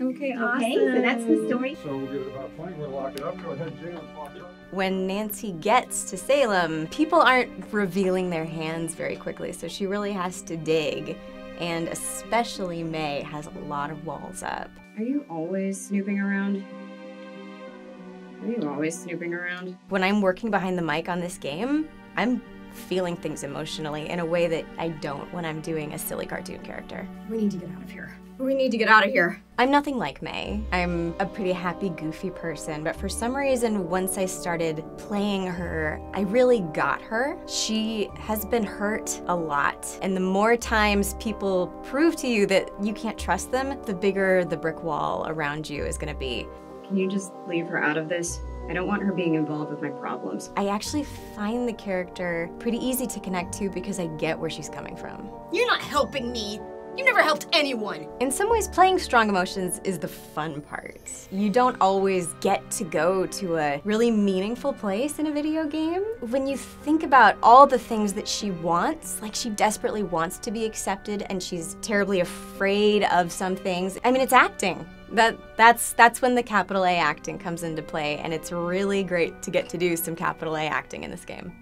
Okay, Okay, so that's the story. So we'll give it about 20. We'll lock it up. Go ahead, Jay. Lock it up. When Nancy gets to Salem, people aren't revealing their hands very quickly, so she really has to dig. And especially Mei has a lot of walls up. Are you always snooping around? Are you always snooping around? When I'm working behind the mic on this game, I'm feeling things emotionally in a way that I don't when I'm doing a silly cartoon character. We need to get out of here. We need to get out of here. I'm nothing like Mei. I'm a pretty happy, goofy person, but for some reason, once I started playing her, I really got her. She has been hurt a lot, and the more times people prove to you that you can't trust them, the bigger the brick wall around you is gonna be. Can you just leave her out of this? I don't want her being involved with my problems. I actually find the character pretty easy to connect to because I get where she's coming from. You're not helping me. You never helped anyone. In some ways, playing strong emotions is the fun part. You don't always get to go to a really meaningful place in a video game. When you think about all the things that she wants, like she desperately wants to be accepted and she's terribly afraid of some things. I mean, it's acting. That that's that's when the capital A acting comes into play and it's really great to get to do some capital A acting in this game.